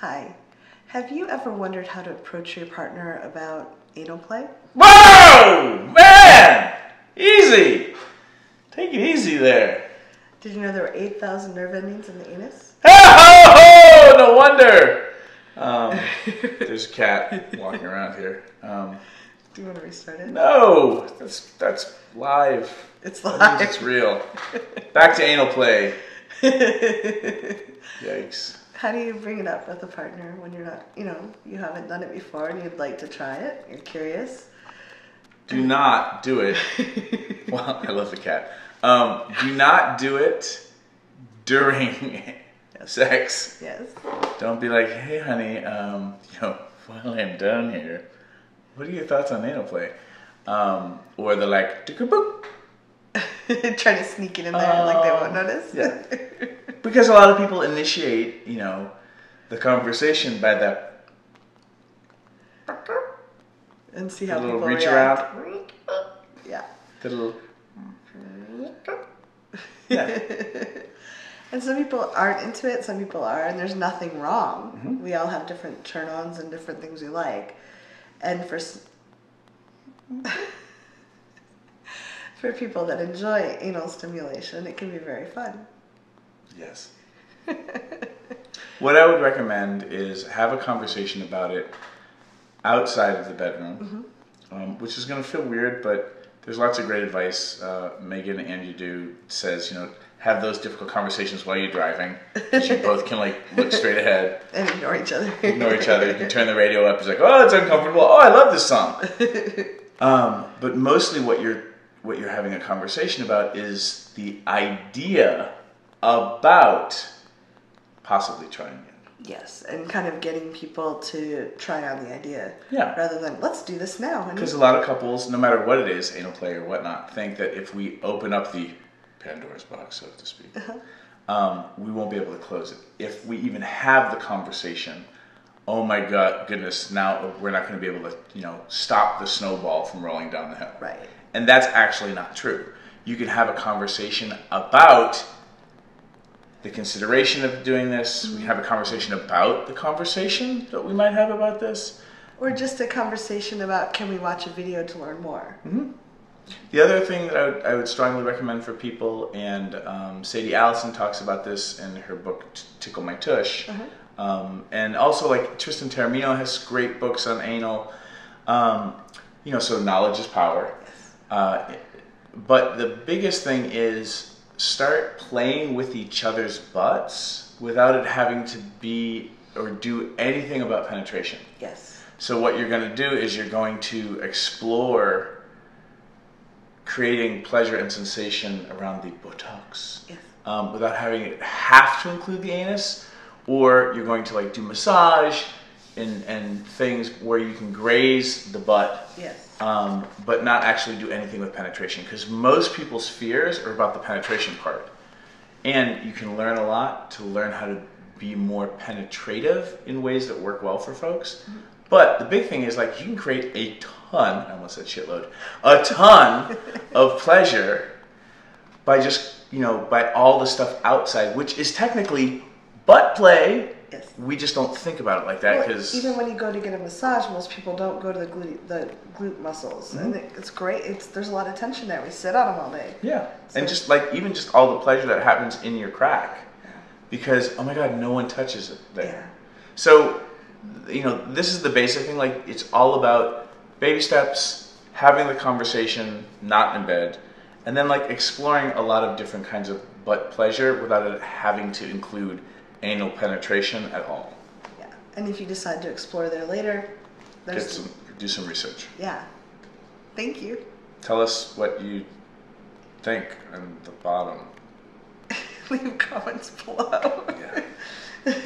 Hi. Have you ever wondered how to approach your partner about anal play? Whoa! Man! Easy! Take it easy there. Did you know there were 8,000 nerve endings in the anus? Oh, no wonder! Um, there's a cat walking around here. Um, Do you want to restart it? no, that's that's live. It's live. it's real. Back to anal play. Yikes. How do you bring it up with a partner when you're not, you know, you haven't done it before and you'd like to try it? You're curious? Do not do it. Well, I love the cat. Um, do not do it during sex. Yes. Don't be like, hey, honey, um, you know, while I'm down here, what are your thoughts on anal play? Um, or they're like, "Tick-a-boop." Trying to sneak it in there like they won't Um, notice? yeah. because a lot of people initiate, you know, the conversation by that and see how little people reach react. around, Yeah. the little, yeah. And some people aren't into it, some people are, and there's nothing wrong. Mm-hmm. We all have different turn ons and different things we like. And for for people that enjoy anal stimulation, it can be very fun. Yes. what I would recommend is have a conversation about it outside of the bedroom, um, which is going to feel weird, but there's lots of great advice. Uh, Megan Andelloux says, you know, have those difficult conversations while you're driving, because you both can like look straight ahead, And ignore each other. ignore each other. You can turn the radio up. It's like, oh, it's uncomfortable. Oh, I love this song. Um, but mostly, what you're what you're having a conversation about is the idea about possibly trying it. yes, and kind of getting people to try on the idea. Yeah. Rather than, let's do this now. Because a lot of couples, no matter what it is, anal play or whatnot, think that if we open up the Pandora's box, so to speak, um, we won't be able to close it. If we even have the conversation, oh my god, goodness, now we're not going to be able to, you know, stop the snowball from rolling down the hill. Right. And that's actually not true. You can have a conversation about the consideration of doing this. We have a conversation about the conversation that we might have about this. Or just a conversation about can we watch a video to learn more? The other thing that I would, I would strongly recommend for people, and um, Sadie Allison talks about this in her book Tickle My Tush, um, and also like Tristan Taormino has great books on anal. Um, you know, so knowledge is power. Uh, but the biggest thing is start playing with each other's butts without it having to be or do anything about penetration. Yes. So what you're going to do is you're going to explore creating pleasure and sensation around the buttocks Yes. um, without having it have to include the anus, or you're going to like do massage and and things where you can graze the butt, Yes. um, but not actually do anything with penetration because most people's fears are about the penetration part, and you can learn a lot to learn how to be more penetrative in ways that work well for folks. But the big thing is like you can create a ton, I almost said shitload, a ton of pleasure by just, you know, by all the stuff outside, which is technically butt play. Yes. We just don't think about it like that because even when you go to get a massage, most people don't go to the glute, the glute muscles, and Mm-hmm. it, it's great. It's there's a lot of tension there. We sit on them all day. yeah, and just like even just all the pleasure that happens in your crack, because oh my god, no one touches it there. Yeah. So, you know, this is the basic thing. Like, it's all about baby steps, having the conversation, not in bed, and then like exploring a lot of different kinds of butt pleasure without it having to include anal penetration at all. Yeah. And if you decide to explore there later, Get some, do some research. yeah. Thank you. Tell us what you think on the bottom. Leave comments below. Yeah.